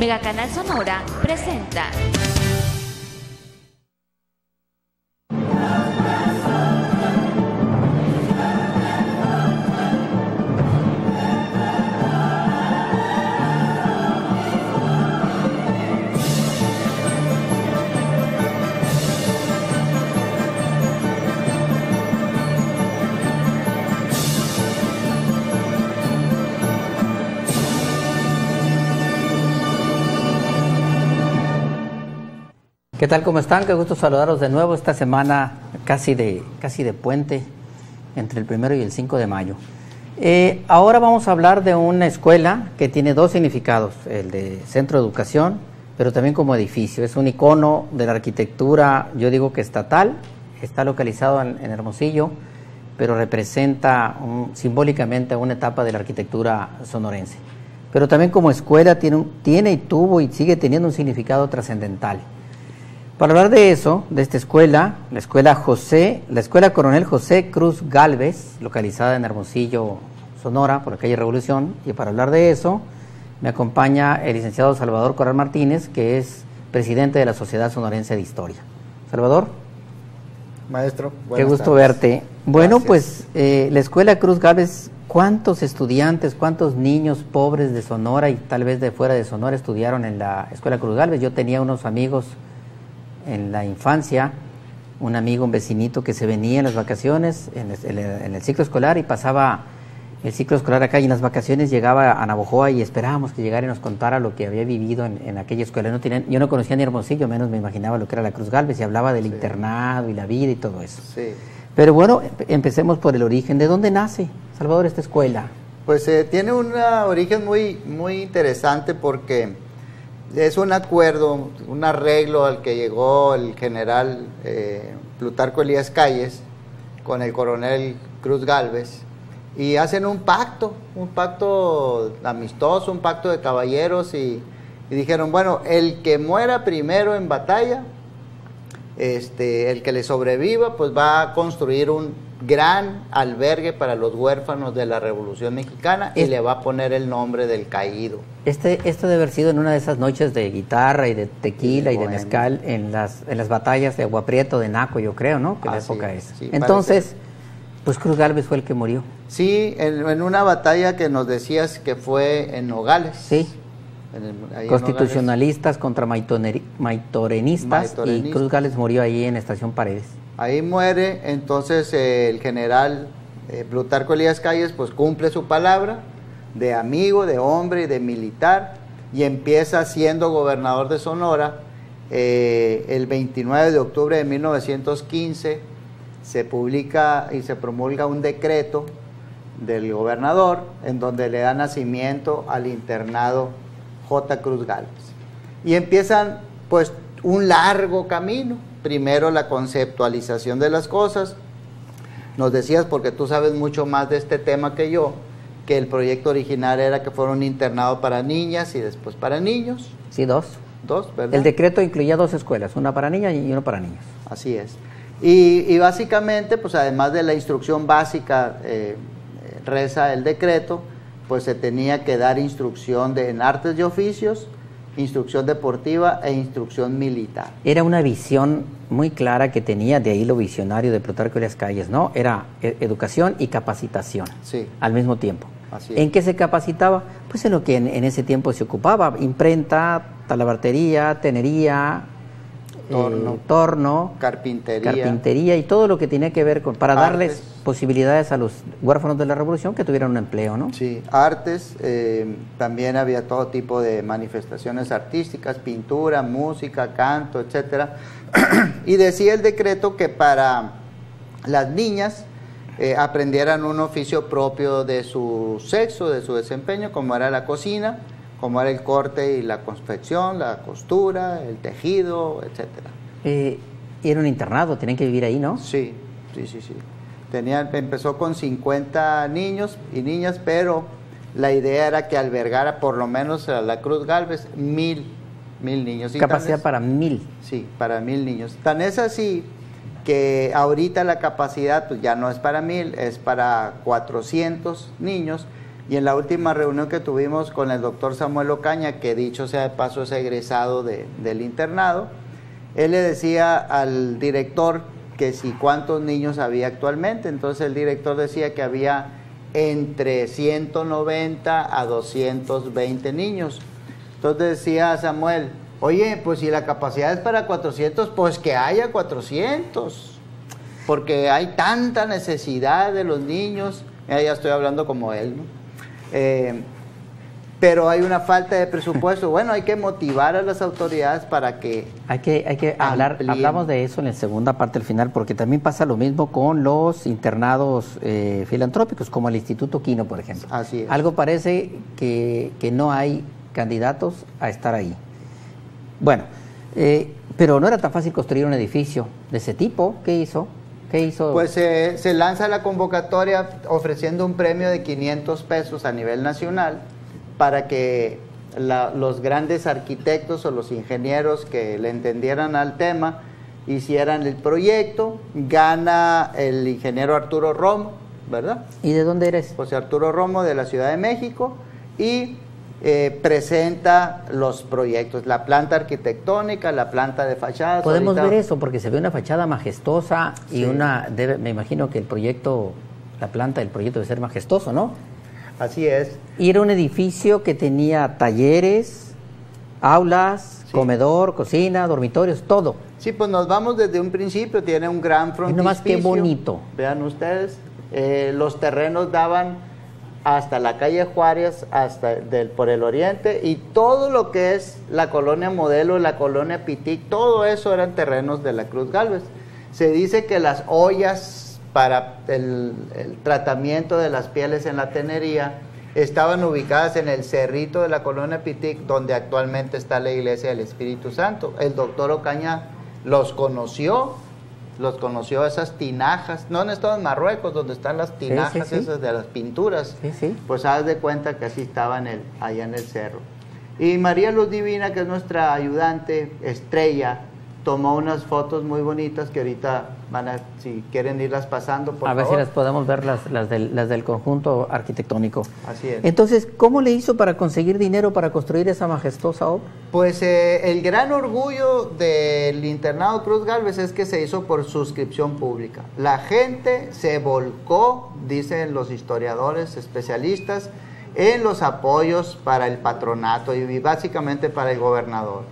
Mega Canal Sonora presenta. ¿Qué tal? ¿Cómo están? Qué gusto saludaros de nuevo esta semana casi de, casi de puente entre el primero y el 5 de mayo. Eh, ahora vamos a hablar de una escuela que tiene dos significados, el de centro de educación, pero también como edificio. Es un icono de la arquitectura, yo digo que estatal, está localizado en, Hermosillo, pero representa un- simbólicamente una etapa de la arquitectura sonorense. Pero también como escuela tiene, tiene y tuvo y sigue teniendo un significado trascendental. Para hablar de eso, de esta escuela, la escuela José, la escuela Coronel José Cruz Galvez, localizada en Hermosillo, Sonora, por la calle Revolución, y para hablar de eso, me acompaña el licenciado Salvador Corral Martínez, que es presidente de la Sociedad Sonorense de Historia. Salvador, Maestro, qué gusto tardes. verte. Bueno, Gracias. pues eh, la escuela Cruz Galvez, ¿cuántos estudiantes, cuántos niños pobres de Sonora y tal vez de fuera de Sonora estudiaron en la escuela Cruz Galvez? Yo tenía unos amigos en la infancia, un amigo, un vecinito que se venía en las vacaciones, en el, en ciclo escolar y pasaba el ciclo escolar acá y en las vacaciones llegaba a Navojoa y esperábamos que llegara y nos contara lo que había vivido en, en aquella escuela. No tenía- yo no conocía ni Hermosillo, menos me imaginaba lo que era la Cruz Galvez y hablaba del internado y la vida y todo eso. Sí. Pero bueno, empe- empecemos por el origen. ¿De dónde nace, Salvador, esta escuela? Pues eh, tiene un origen muy, muy interesante porque es un acuerdo, un arreglo al que llegó el general eh, Plutarco Elías Calles con el coronel Cruz Galvez y hacen un pacto, un pacto amistoso, un pacto de caballeros y, y dijeron, bueno, el que muera primero en batalla este, el que le sobreviva, pues va a construir un gran albergue para los huérfanos de la Revolución Mexicana y Es- le va a poner el nombre del caído. Este, esto debe haber sido en una de esas noches de guitarra y de tequila Sí, y de mezcal en las, en las batallas de Agua Prieto, de Naco, yo creo, ¿no? Que la Así época es, es. sí, Entonces, pues Cruz Galvez fue el que murió. Sí, en, en una batalla que nos decías que fue en Nogales. Sí. el- Constitucionalistas contra maitoneri- maitorenistas y Maitorenistas. Cruz Galvez murió ahí en Estación Paredes. Ahí muere, entonces el general eh, Plutarco Elías Calles pues cumple su palabra de amigo, de hombre y de militar y empieza siendo gobernador de Sonora eh, el 29 de octubre de 1915 se publica y se promulga un decreto del gobernador en donde le da nacimiento al internado J. Cruz Gálvez. Y empiezan pues un largo camino. Primero la conceptualización de las cosas. Nos decías, porque tú sabes mucho más de este tema que yo, que el proyecto original era que fuera un internado para niñas y después para niños. Sí, dos. Dos, ¿verdad? El decreto incluía dos escuelas, una para niñas y una para niños. Así es. Y, y básicamente, pues además de la instrucción básica, eh, eh, reza el decreto, pues se tenía que dar instrucción de, en artes y oficios, instrucción deportiva e instrucción militar. Era una visión muy clara que tenía, de ahí lo visionario de Plutarco Elias Calles, ¿no? Era e- educación y capacitación Sí. al mismo tiempo. Así ¿En qué se capacitaba? Pues en lo que en, en ese tiempo se ocupaba, imprenta, talabartería, tenería, Torno. eh, torno, Carpintería. carpintería y todo lo que tenía que ver con, para darles posibilidades a los huérfanos de la revolución que tuvieran un empleo, ¿no? Sí, artes, eh, también había todo tipo de manifestaciones artísticas, pintura, música, canto, etcétera. y decía el decreto que para las niñas eh, aprendieran un oficio propio de su sexo, de su desempeño, como era la cocina, como era el corte y la confección, la costura, el tejido, etcétera. Eh, era un internado, tenían que vivir ahí, ¿no? Sí, sí, sí, sí. Tenía, empezó con 50 niños y niñas, pero la idea era que albergara por lo menos a la Cruz Galvez mil, mil niños. Y Capacidad es- para mil. Sí, para mil niños. Tan es así que ahorita la capacidad pues, ya no es para mil, es para 400 niños Y en la última reunión que tuvimos con el doctor Samuel Ocaña, que dicho sea de paso es egresado de- del internado, él le decía al director que si cuántos niños había actualmente. Entonces el director decía que había entre 190 a 220 niños. Entonces decía Samuel, oye, pues si la capacidad es para 400, pues que haya 400. Porque hay tanta necesidad de los niños. Ya estoy hablando como él, ¿no? Eh, pero hay una falta de presupuesto. Bueno, hay que motivar a las autoridades para que Hay que, hay que hablar, Amplíen. hablamos de eso en la segunda parte al final, porque también pasa lo mismo con los internados eh, filantrópicos, como el Instituto Quino, por ejemplo. Así es. Algo parece que, que no hay candidatos a estar ahí. Bueno, eh, pero no era tan fácil construir un edificio de ese tipo. ¿Qué hizo? ¿Qué hizo? Pues eh, se lanza la convocatoria ofreciendo un premio de 500 pesos a nivel nacional para que la- los grandes arquitectos o los ingenieros que le entendieran al tema hicieran el proyecto. Gana el ingeniero Arturo Romo, ¿verdad? ¿Y de dónde eres? José Arturo Romo de la Ciudad de México y eh, presenta los proyectos, la planta arquitectónica, la planta de fachadas. Podemos Ahorita- ver eso, porque se ve una fachada majestuosa y Sí. una, debe- me imagino que el proyecto, la planta del proyecto debe ser majestuoso, ¿no? Así es. Y era un edificio que tenía talleres, aulas, Sí. comedor, cocina, dormitorios, todo. Sí, pues nos vamos desde un principio, tiene un gran frontispicio. nomás qué bonito. Vean ustedes, eh, los terrenos daban hasta la calle Juárez, hasta del, por el oriente, y todo lo que es la colonia Modelo, la colonia Pitic, todo eso eran terrenos de la Cruz Galvez. Se dice que las ollas para el, el tratamiento de las pieles en la tenería estaban ubicadas en el cerrito de la colonia Pitic, donde actualmente está la iglesia del Espíritu Santo. El doctor Ocaña los conoció, los conoció esas tinajas, no han estado en Marruecos, donde están las tinajas sí. esas de las pinturas. Pues haz de cuenta que así estaba en el, allá en el cerro. Y María Luz Divina, que es nuestra ayudante estrella, tomó unas fotos muy bonitas que ahorita van a, si quieren irlas pasando, por a ver si las podemos ver las, las, del, las del conjunto arquitectónico. Así es. Entonces, ¿cómo le hizo para conseguir dinero para construir esa majestuosa obra? Pues eh, el gran orgullo del internado Cruz Galvez es que se hizo por suscripción pública. La gente se volcó, dicen los historiadores especialistas, en los apoyos para el patronato y básicamente para el gobernador.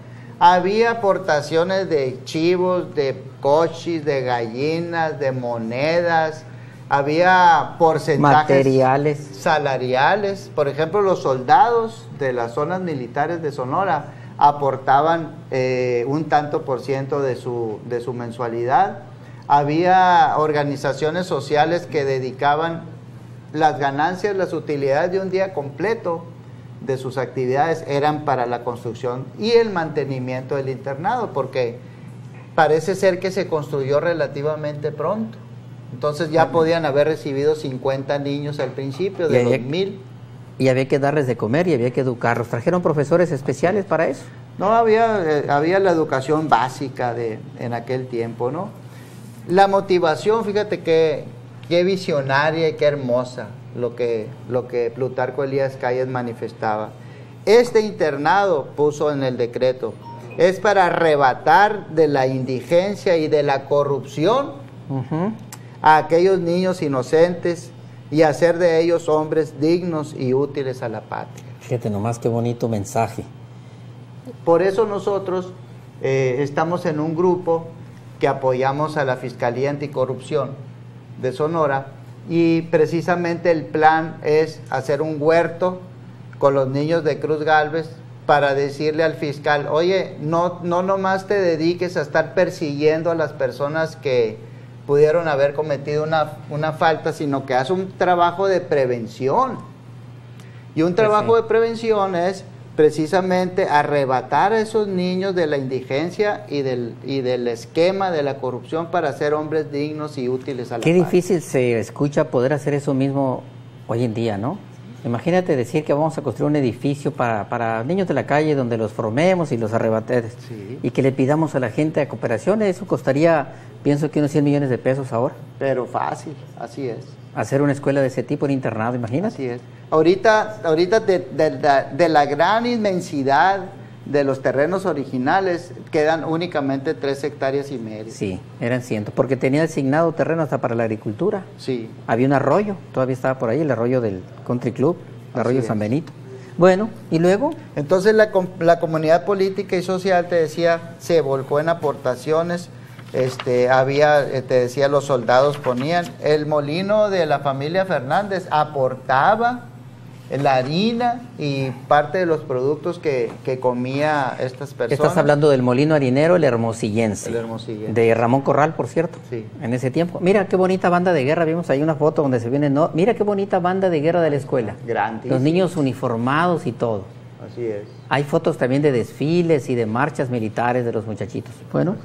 Había aportaciones de chivos, de cochis, de gallinas, de monedas, había porcentajes Materiales. salariales. Por ejemplo, los soldados de las zonas militares de Sonora aportaban eh, un tanto por ciento de su, de su mensualidad. Había organizaciones sociales que dedicaban las ganancias, las utilidades de un día completo de sus actividades eran para la construcción y el mantenimiento del internado, porque parece ser que se construyó relativamente pronto. Entonces ya podían haber recibido 50 niños al principio de Y los había- mil. Y había que darles de comer y había que educarlos. ¿Trajeron profesores especiales para eso? No había, eh, había la educación básica de, en aquel tiempo, ¿no? La motivación, fíjate que qué visionaria y qué hermosa lo que, lo que Plutarco Elías Calles manifestaba. Este internado puso en el decreto, es para arrebatar de la indigencia y de la corrupción a aquellos niños inocentes y hacer de ellos hombres dignos y útiles a la patria. Fíjate nomás qué bonito mensaje. Por eso nosotros eh, estamos en un grupo que apoyamos a la Fiscalía Anticorrupción de Sonora y precisamente el plan es hacer un huerto con los niños de Cruz Galvez para decirle al fiscal, oye, no, no nomás te dediques a estar persiguiendo a las personas que pudieron haber cometido una, una falta, sino que haz un trabajo de prevención. Y un trabajo sí. de prevención es precisamente arrebatar a esos niños de la indigencia y del, y del esquema de la corrupción para ser hombres dignos y útiles a la Qué difícil se escucha poder hacer eso mismo hoy en día, ¿no? Imagínate decir que vamos a construir un edificio para, para niños de la calle donde los formemos y los arrebatemos Sí. y que le pidamos a la gente a cooperación. Eso costaría, pienso que unos 100 millones de pesos ahora. Pero fácil, así es. Hacer una escuela de ese tipo, un internado, imagínate. Así es. Ahorita, ahorita de, de- de- de la gran inmensidad de los terrenos originales quedan únicamente tres hectáreas y media. Sí, eran cientos, porque tenía asignado terreno hasta para la agricultura. Sí. Había un arroyo, todavía estaba por ahí, el arroyo del Country Club, el arroyo. San Benito. Bueno, y luego, Entonces la, com- la comunidad política y social, te decía, se volcó en aportaciones. Este, había, eh, te decía, los soldados ponían. El molino de la familia Fernández aportaba la harina y parte de los productos que, que comía estas personas. estás hablando del molino harinero, el hermosillense. El Hermosillense. De Ramón Corral, por cierto. Sí. En ese tiempo. Mira qué bonita banda de guerra, vimos ahí una foto donde se viene, no, mira qué bonita banda de guerra de la escuela. Los niños uniformados y todo. Así es. Hay fotos también de desfiles y de marchas militares de los muchachitos. Bueno,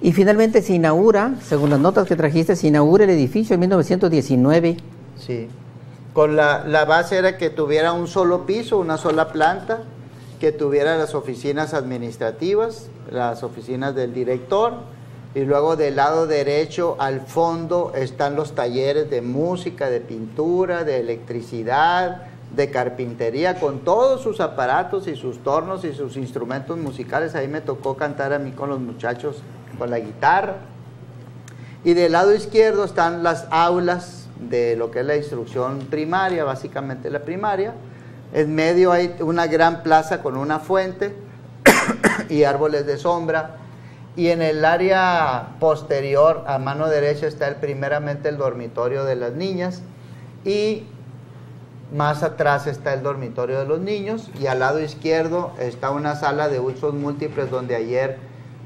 y finalmente se inaugura, según las notas que trajiste, se inaugura el edificio en 1919. Sí. Con la, la base era que tuviera un solo piso, una sola planta, que tuviera las oficinas administrativas, las oficinas del director, y luego del lado derecho al fondo están los talleres de música, de pintura, de electricidad, de carpintería, con todos sus aparatos y sus tornos y sus instrumentos musicales. Ahí me tocó cantar a mí con los muchachos con la guitarra. Y del lado izquierdo están las aulas de lo que es la instrucción primaria, básicamente la primaria. En medio hay una gran plaza con una fuente y árboles de sombra. Y en el área posterior, a mano derecha, está primeramente el dormitorio de las niñas. Y más atrás está el dormitorio de los niños. Y al lado izquierdo está una sala de usos múltiples donde ayer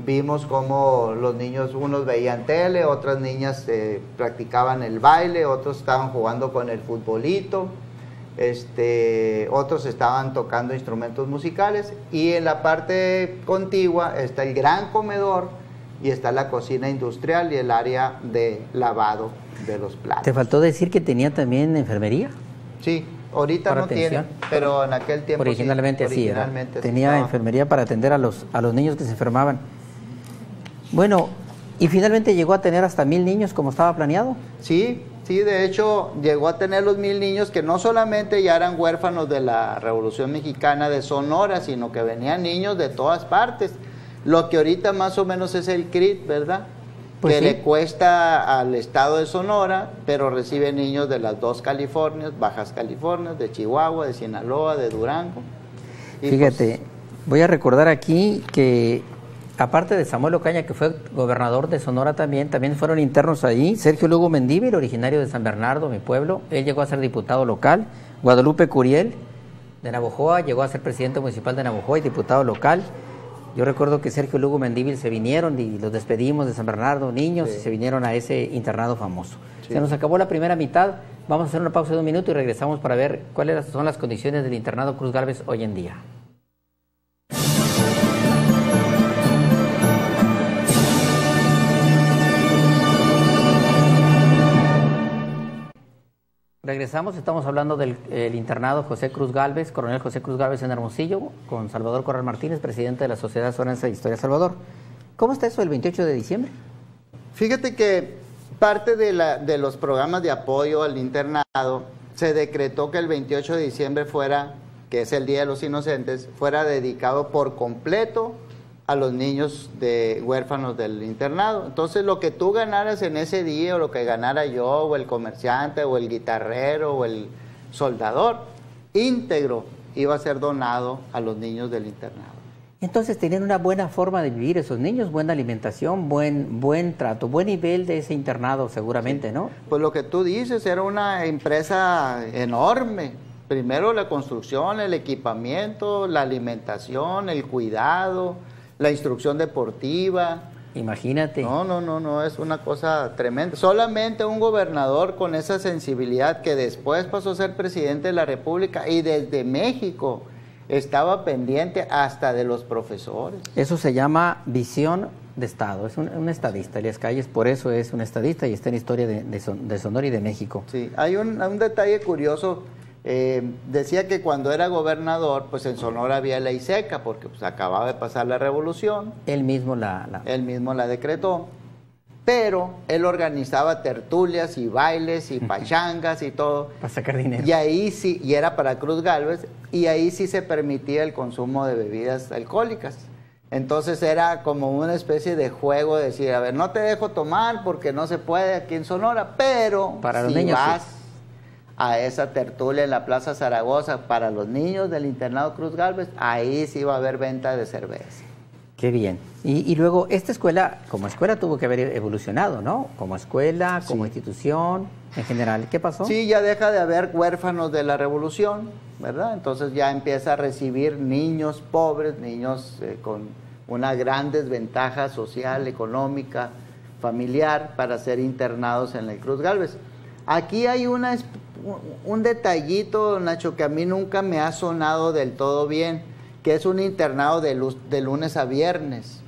vimos cómo los niños, unos veían tele, otras niñas eh, practicaban el baile, otros estaban jugando con el futbolito, este, otros estaban tocando instrumentos musicales y en la parte contigua está el gran comedor y está la cocina industrial y el área de lavado de los platos. Te faltó decir que tenía también enfermería. Sí, ahorita no tiene, pero en aquel tiempo sí, originalmente así era. originalmente así Tenía enfermería para atender a los, a los niños que se enfermaban. Bueno, y finalmente llegó a tener hasta mil niños como estaba planeado. Sí, sí, de hecho llegó a tener los mil niños que no solamente ya eran huérfanos de la Revolución Mexicana de Sonora, sino que venían niños de todas partes. Lo que ahorita más o menos es el CRIT, ¿verdad? Pues que sí. le cuesta al estado de Sonora, pero recibe niños de las dos Californias, Bajas Californias, de Chihuahua, de Sinaloa, de Durango. Y Fíjate, voy a recordar aquí que aparte de Samuel Ocaña, que fue gobernador de Sonora también, también fueron internos ahí. Sergio Lugo Mendívil, originario de San Bernardo, mi pueblo, él llegó a ser diputado local. Guadalupe Curiel, de Navojoa, llegó a ser presidente municipal de Navojoa y diputado local. Yo recuerdo que Sergio Lugo Mendívil se vinieron y los despedimos de San Bernardo, niños, y se vinieron a ese internado famoso. Se nos acabó la primera mitad, vamos a hacer una pausa de un minuto y regresamos para ver cuáles son las condiciones del internado Cruz Gálvez hoy en día. Regresamos, estamos hablando del el internado José Cruz Galvez, coronel José Cruz Galvez en Hermosillo, con Salvador Corral Martínez, presidente de la Sociedad Sorense de Historia Salvador. ¿Cómo está eso el 28 de diciembre? Fíjate que parte de, la- de los programas de apoyo al internado se decretó que el 28 de diciembre fuera, que es el Día de los Inocentes, fuera dedicado por completo a los niños de huérfanos del internado. Entonces lo que tú ganaras en ese día o lo que ganara yo o el comerciante o el guitarrero o el soldador, íntegro iba a ser donado a los niños del internado. Entonces tenían una buena forma de vivir esos niños, buena alimentación, buen, buen trato, buen nivel de ese internado seguramente, ¿no? Pues lo que tú dices, era una empresa enorme. Primero la construcción, el equipamiento, la alimentación, el cuidado, la instrucción deportiva. Imagínate. No, no, no, no, es una cosa tremenda. Solamente un gobernador con esa sensibilidad que después pasó a ser presidente de la República y desde México estaba pendiente hasta de los profesores. Eso se llama visión de Estado, es un, un estadista, Elías Calles, por eso es un estadista y está en historia de, de Son- de Sonora y de México. Sí, hay un, un detalle curioso. Eh, decía que cuando era gobernador, pues en Sonora había ley seca, porque pues acababa de pasar la revolución, Él mismo la... la- él mismo la decretó. pero él organizaba tertulias y bailes y pachangas y todo. Para sacar dinero. Y ahí sí, y era para Cruz Galvez, y ahí sí se permitía el consumo de bebidas alcohólicas. Entonces era como una especie de juego de decir, a ver, no te dejo tomar porque no se puede aquí en Sonora, pero Para los si niños, vas a esa tertulia en la Plaza Zaragoza para los niños del internado Cruz Galvez, ahí sí va a haber venta de cerveza. Qué bien. Y, y luego, esta escuela, como escuela, tuvo que haber evolucionado, ¿no? Como escuela, como institución, en general. ¿Qué pasó? Sí, ya deja de haber huérfanos de la revolución, ¿verdad? Entonces ya empieza a recibir niños pobres, niños eh, con una gran desventaja social, económica, familiar, para ser internados en el Cruz Galvez. Aquí hay una, un detallito, Nacho, que a mí nunca me ha sonado del todo bien, que es un internado de, lunes a viernes.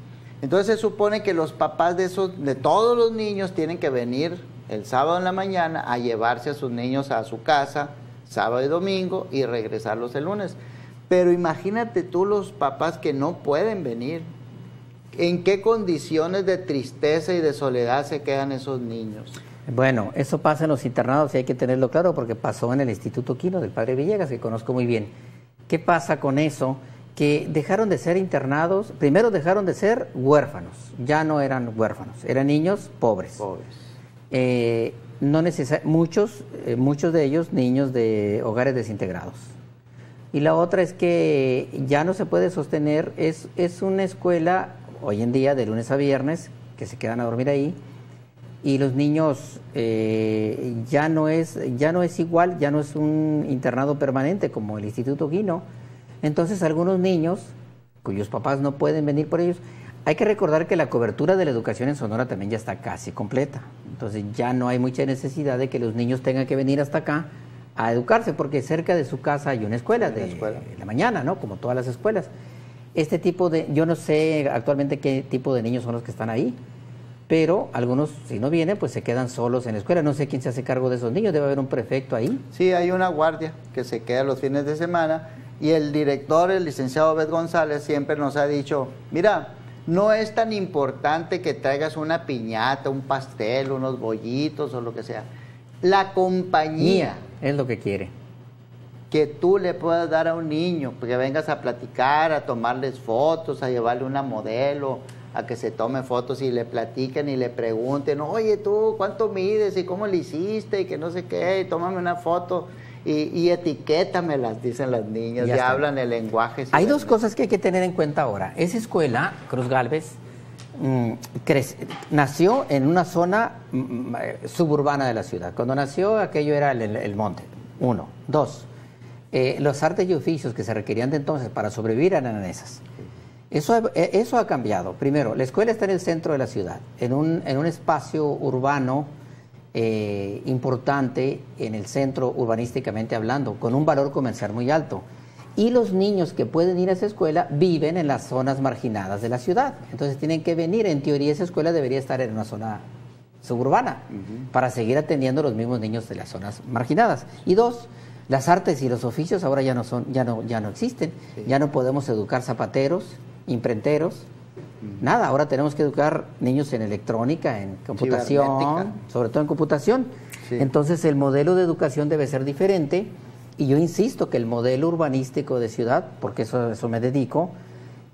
Entonces se supone que los papás de esos, de todos los niños tienen que venir el sábado en la mañana a llevarse a sus niños a su casa, sábado y domingo, y regresarlos el lunes. Pero imagínate tú los papás que no pueden venir. ¿En qué condiciones de tristeza y de soledad se quedan esos niños? Bueno, eso pasa en los internados y hay que tenerlo claro porque pasó en el Instituto Quino del Padre Villegas, que conozco muy bien. ¿Qué pasa con eso? Que dejaron de ser internados, primero dejaron de ser huérfanos, ya no eran huérfanos, eran niños pobres. Pobres. Eh, no necesa- muchos, eh, muchos de ellos niños de hogares desintegrados. Y la otra es que ya no se puede sostener, es, es una escuela hoy en día de lunes a viernes que se quedan a dormir ahí y los niños eh, ya no es ya no es igual, ya no es un internado permanente como el Instituto Guino. Entonces algunos niños cuyos papás no pueden venir por ellos, hay que recordar que la cobertura de la educación en Sonora también ya está casi completa. Entonces ya no hay mucha necesidad de que los niños tengan que venir hasta acá a educarse porque cerca de su casa hay una escuela Hay una de escuela. la mañana, ¿no? Como todas las escuelas. Este tipo de, yo no sé actualmente qué tipo de niños son los que están ahí, pero algunos, si no vienen, pues se quedan solos en la escuela. No sé quién se hace cargo de esos niños, debe haber un prefecto ahí. Sí, hay una guardia que se queda los fines de semana y el director, el licenciado Obed González, siempre nos ha dicho, mira, no es tan importante que traigas una piñata, un pastel, unos bollitos o lo que sea. La compañía es lo que quiere. que tú le puedas dar a un niño, que vengas a platicar, a tomarles fotos, a llevarle una modelo, a que se tome fotos y le platiquen y le pregunten, oye tú, ¿cuánto mides y cómo le hiciste y que no sé qué, y tómame una foto y, y etiquétamelas, dicen las niñas, Ya hablan el lenguaje. Hay dos cosas que hay que tener en cuenta ahora. Esa escuela, Cruz Galvez, mm, nació en una zona mm, eh, suburbana de la ciudad. Cuando nació, aquello era el, el- el monte. Uno. Dos. eh, los artes y oficios que se requerían de entonces para sobrevivir eran esas. Eso, ha- eh, eso ha cambiado. Primero, la escuela está en el centro de la ciudad, en un, en un espacio urbano eh, importante, en el centro urbanísticamente hablando, con un valor comercial muy alto. Y los niños que pueden ir a esa escuela viven en las zonas marginadas de la ciudad. Entonces tienen que venir. En teoría esa escuela debería estar en una zona suburbana para seguir atendiendo a los mismos niños de las zonas marginadas. Y dos, las artes y los oficios ahora ya no son, ya no, ya no existen. Ya no podemos educar zapateros, imprenteros, nada. Ahora tenemos que educar niños en electrónica, en computación, sobre todo en computación. Sí. Entonces el modelo de educación debe ser diferente y yo insisto que el modelo urbanístico de ciudad, porque eso, a eso me dedico,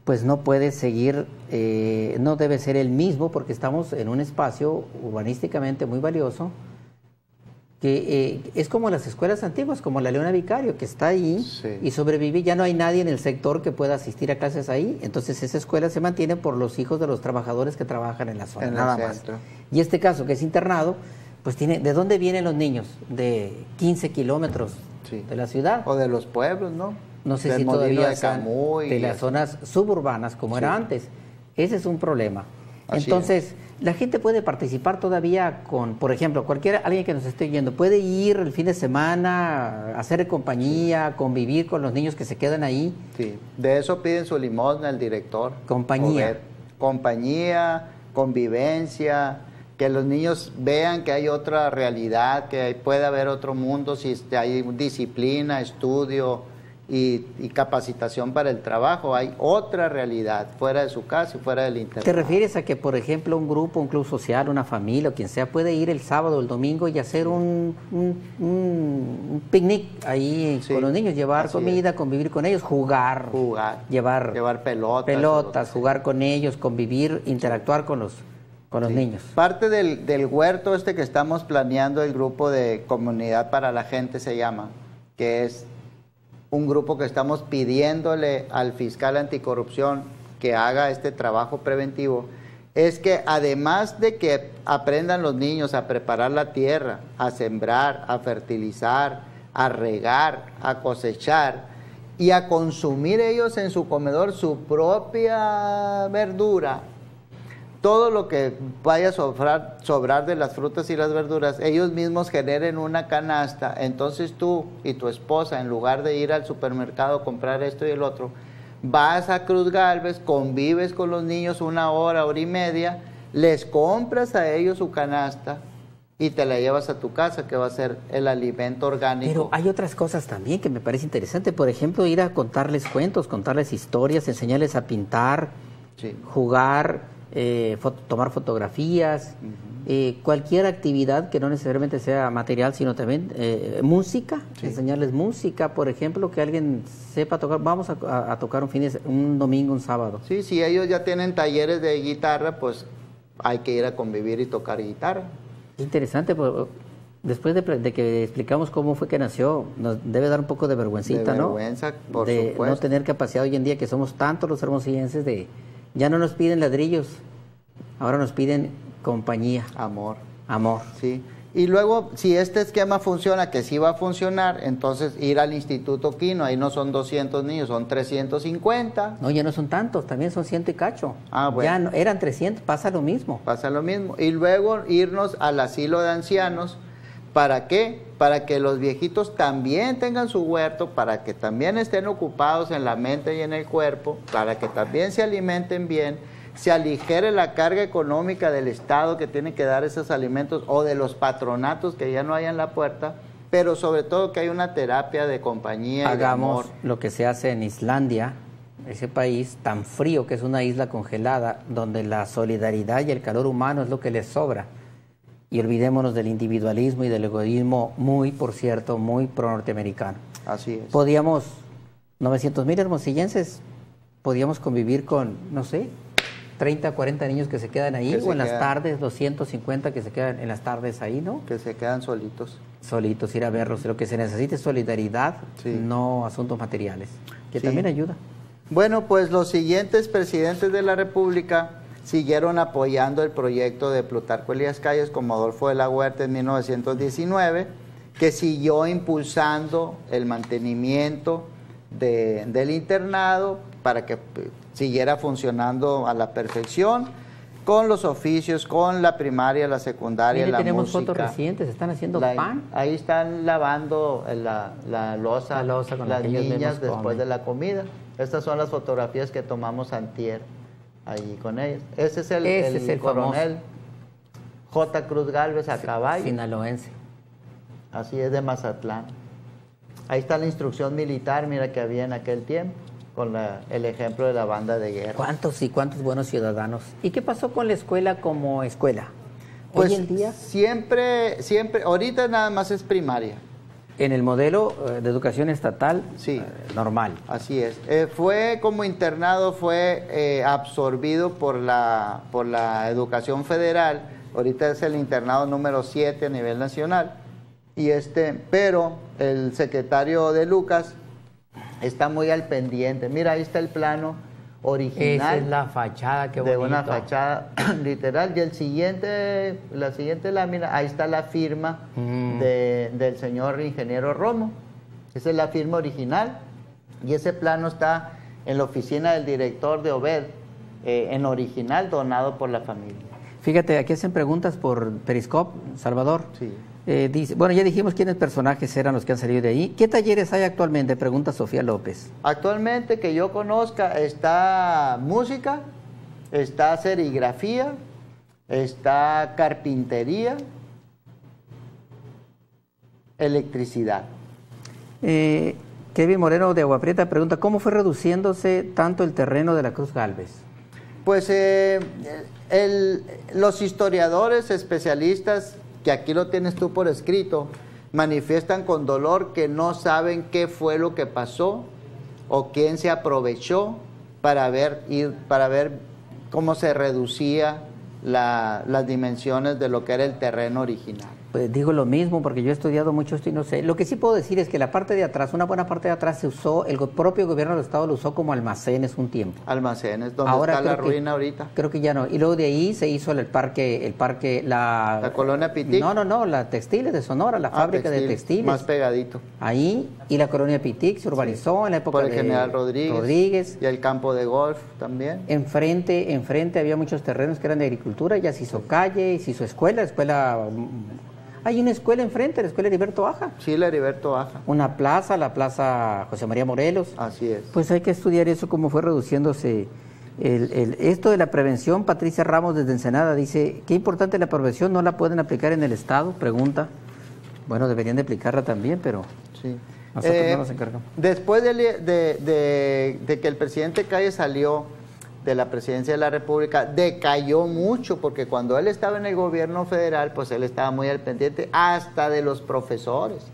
pues no puede seguir, eh, no debe ser el mismo porque estamos en un espacio urbanísticamente muy valioso que eh, es como las escuelas antiguas, como la Leona Vicario, que está ahí Sí. y sobrevive. Ya no hay nadie en el sector que pueda asistir a clases ahí. Entonces esa escuela se mantiene por los hijos de los trabajadores que trabajan en la zona, En nada más. Y este caso, que es internado, pues tiene, ¿de dónde vienen los niños? De 15 kilómetros Sí. de la ciudad. O de los pueblos, ¿no? No sé Del si todavía de Camuy de las zonas suburbanas como era antes. Ese es un problema. Así Entonces, la gente puede participar todavía con, por ejemplo, cualquiera, alguien que nos esté oyendo, puede ir el fin de semana, hacer compañía, convivir con los niños que se quedan ahí. Sí, de eso piden su limosna el director. Compañía. Obed. Compañía, convivencia, que los niños vean que hay otra realidad, que puede haber otro mundo, si hay disciplina, estudio, y, y capacitación para el trabajo. Hay otra realidad fuera de su casa y fuera del internado. ¿Te refieres a que, por ejemplo, un grupo, un club social, una familia o quien sea puede ir el sábado o el domingo y hacer un, un, un- un picnic ahí Sí, con los niños, llevar comida, convivir con ellos, jugar, Jugar, llevar, llevar pelotas. pelotas, jugar con ellos, convivir, interactuar con los, con los Sí. niños. Parte del, del huerto este que estamos planeando, el grupo de comunidad para la gente se llama, que es un grupo que estamos pidiéndole al fiscal anticorrupción que haga este trabajo preventivo, es que además de que aprendan los niños a preparar la tierra, a sembrar, a fertilizar, a regar, a cosechar y a consumir ellos en su comedor su propia verdura, todo lo que vaya a sobrar, sobrar de las frutas y las verduras, ellos mismos generen una canasta, entonces tú y tu esposa, en lugar de ir al supermercado a comprar esto y el otro, vas a Cruz Galvez, convives con los niños una hora, hora y media, les compras a ellos su canasta y te la llevas a tu casa, que va a ser el alimento orgánico. Pero hay otras cosas también que me parece interesante. Por ejemplo, ir a contarles cuentos, contarles historias, enseñarles a pintar, Sí. jugar, eh, tomar fotografías, eh, cualquier actividad que no necesariamente sea material, sino también eh, música, Sí. enseñarles música, por ejemplo, que alguien sepa tocar, vamos a, tocar un fin de un domingo, un sábado. Sí, si ellos ya tienen talleres de guitarra, pues hay que ir a convivir y tocar guitarra. Interesante, pues, después de, que explicamos cómo fue que nació, nos debe dar un poco de vergüencita, De ¿no? vergüenza, por de supuesto. no tener capacidad hoy en día, que somos tantos los hermosillenses de, ya no nos piden ladrillos, ahora nos piden compañía, Amor. amor. Sí. Y luego, si este esquema funciona, que sí va a funcionar, entonces ir al Instituto Quino, ahí no son 200 niños, son 350, No, ya no son tantos, también son ciento y cacho. Ah, bueno. Ya no- eran 300, pasa lo mismo. pasa lo mismo. Y luego irnos al asilo de ancianos, ¿para qué? Para que los viejitos también tengan su huerto, para que también estén ocupados en la mente y en el cuerpo, para que también se alimenten bien, se aligere la carga económica del Estado que tiene que dar esos alimentos o de los patronatos que ya no hay en la puerta, pero sobre todo que hay una terapia de compañía y de Hagamos amor. lo que se hace en Islandia, ese país tan frío que es una isla congelada, donde la solidaridad y el calor humano es lo que les sobra. Y olvidémonos del individualismo y del egoísmo muy, por cierto, muy pro-norteamericano. Así es. Podíamos, 900 mil hermosillenses, podíamos convivir con, no sé, 30, 40 niños que se quedan ahí, Que o en las quedan. tardes, 250 que se quedan en las tardes ahí, ¿no? Que se quedan solitos. solitos, ir a verlos. Lo que se necesita es solidaridad, Sí. no asuntos materiales, que Sí. también ayuda. Bueno, pues los siguientes presidentes de la República siguieron apoyando el proyecto de Plutarco Elías Calles como Adolfo de la Huerta en 1919, que siguió impulsando el mantenimiento de- del internado para que eh, siguiera funcionando a la perfección, con los oficios, con la primaria, la secundaria, Mire, la tenemos música. fotos recientes, están haciendo La- pan. Ahí están lavando la, la losa, La losa con las niñas después comen. de la comida. Estas son las fotografías que tomamos antier ahí con ellos. Ese es el, Ese el es el coronel J. Cruz Galvez a caballo. Sinaloense. Así es de Mazatlán. Ahí está la instrucción militar, mira que había en aquel tiempo, con la- el ejemplo de la banda de guerra. ¿Cuántos y cuántos buenos ciudadanos? ¿Y qué pasó con la escuela como escuela? Pues Hoy en día, siempre, siempre, ahorita nada más es primaria. en el modelo eh, de educación estatal, Sí. eh, normal. Así es. Eh, fue como internado, fue eh, absorbido por la, por la educación federal. Ahorita es el internado número 7 a nivel nacional. Y este, pero el secretario de Lucas está muy al pendiente. Mira, ahí está el plano original Esa es la fachada, qué de una fachada literal. Y el siguiente, la siguiente lámina, ahí está la firma Mm. de- del señor ingeniero Romo. Esa es la firma original. Y ese plano está en la oficina del director de Obed, eh, en original, donado por la familia. Fíjate, aquí hacen preguntas por Periscope, Salvador. Sí. Eh, dice, bueno, ya dijimos quiénes personajes eran los que han salido de ahí. ¿Qué talleres hay actualmente? Pregunta Sofía López. Actualmente que yo conozca está música, está serigrafía, está carpintería, electricidad. Eh, Kevin Moreno de Agua Prieta pregunta, ¿cómo fue reduciéndose tanto el terreno de la Cruz Galvez? Pues eh, el- los historiadores especialistas, que aquí lo tienes tú por escrito, manifiestan con dolor que no saben qué fue lo que pasó o quién se aprovechó para ver, ir, para ver cómo se reducía la- las dimensiones de lo que era el terreno original. Pues digo lo mismo porque yo he estudiado mucho esto y no sé. Lo que sí puedo decir es que la parte de atrás, una buena parte de atrás se usó, el propio gobierno del estado lo usó como almacenes un tiempo. Almacenes, donde Ahora está la que- ruina ahorita. Creo que ya no. Y luego de ahí se hizo el parque, el parque, la... ¿La colonia Pitic? No, no, no, la textiles de Sonora, la Ah, fábrica de textil, textiles. Más pegadito. Ahí, y la colonia Pitic se urbanizó en la época Por el de general Rodríguez. Rodríguez. Y el campo de golf también. Enfrente, enfrente había muchos terrenos que eran de agricultura, ya se hizo calle, se hizo escuela, escuela... Hay una escuela enfrente, la escuela Heriberto Baja. Sí, la Heriberto Baja. Una plaza, la plaza José María Morelos. Así es. Pues hay que estudiar eso, cómo fue reduciéndose el, el- esto de la prevención. Patricia Ramos desde Ensenada dice, qué importante la prevención, ¿no la pueden aplicar en el Estado? Pregunta. Bueno, deberían de aplicarla también, pero Sí. nosotros Eh, no nos encargamos. Después de, de- de- de que el presidente Calle salió de la presidencia de la República, decayó mucho, porque cuando él estaba en el gobierno federal, pues él estaba muy al pendiente hasta de los profesores,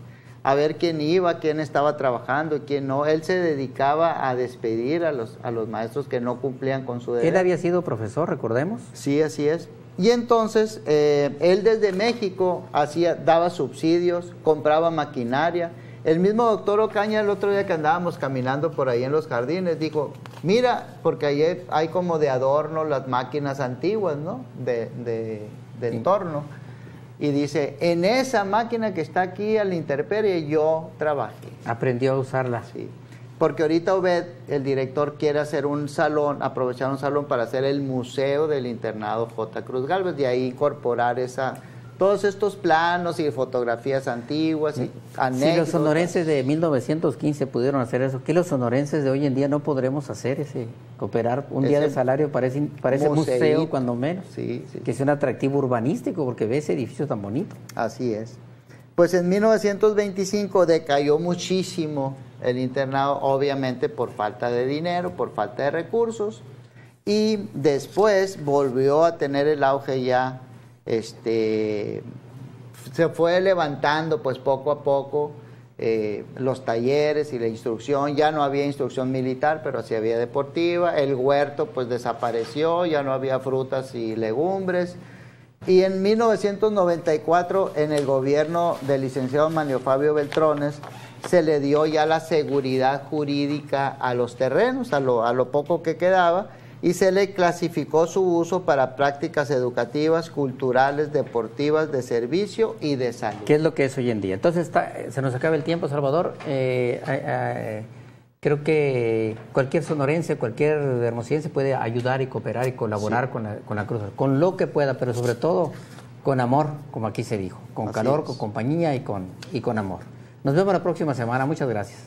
a ver quién iba, quién estaba trabajando quién no. Él se dedicaba a despedir a los, a los maestros que no cumplían con su deber. Él había sido profesor, recordemos. Sí, así es. Y entonces eh, él desde México hacía, daba subsidios, compraba maquinaria. El mismo doctor Ocaña el otro día que andábamos caminando por ahí en los jardines dijo, mira, porque ahí hay, como de adorno las máquinas antiguas, ¿no? De, de, de Sí. entorno. Y dice, en esa máquina que está aquí a la intemperie yo trabajé. Aprendió a usarla. Sí. Porque ahorita Obed, el director, quiere hacer un salón, aprovechar un salón para hacer el museo del internado J. Cruz Galvez, de ahí incorporar esa, todos estos planos y fotografías antiguas y Si anécdotas. los sonorenses de 1915 pudieron hacer eso, ¿qué los sonorenses de hoy en día no podremos hacer ese cooperar un día Ese de salario parece parece museo cuando menos? Sí, sí. Que es un atractivo urbanístico porque ve ese edificio tan bonito. Así es. Pues en 1925 decayó muchísimo el internado, obviamente por falta de dinero, por falta de recursos, y después volvió a tener el auge ya, este, se fue levantando pues poco a poco eh, los talleres y la instrucción, ya no había instrucción militar, pero sí había deportiva, el huerto pues desapareció, ya no había frutas y legumbres, y en 1994, en el gobierno del licenciado Manio Fabio Beltrones, se le dio ya la seguridad jurídica a los terrenos, a lo, a lo poco que quedaba, y se le clasificó su uso para prácticas educativas, culturales, deportivas, de servicio y de salud. ¿Qué es lo que es hoy en día? Entonces, está- se nos acaba el tiempo, Salvador. Eh, eh, eh, creo que cualquier sonorense, cualquier hermosillense puede ayudar y cooperar y colaborar con, la, con la Cruz, con lo que pueda, pero sobre todo con amor, como aquí se dijo, con Así calor, es. con compañía y con, y con amor. Nos vemos la próxima semana. Muchas gracias.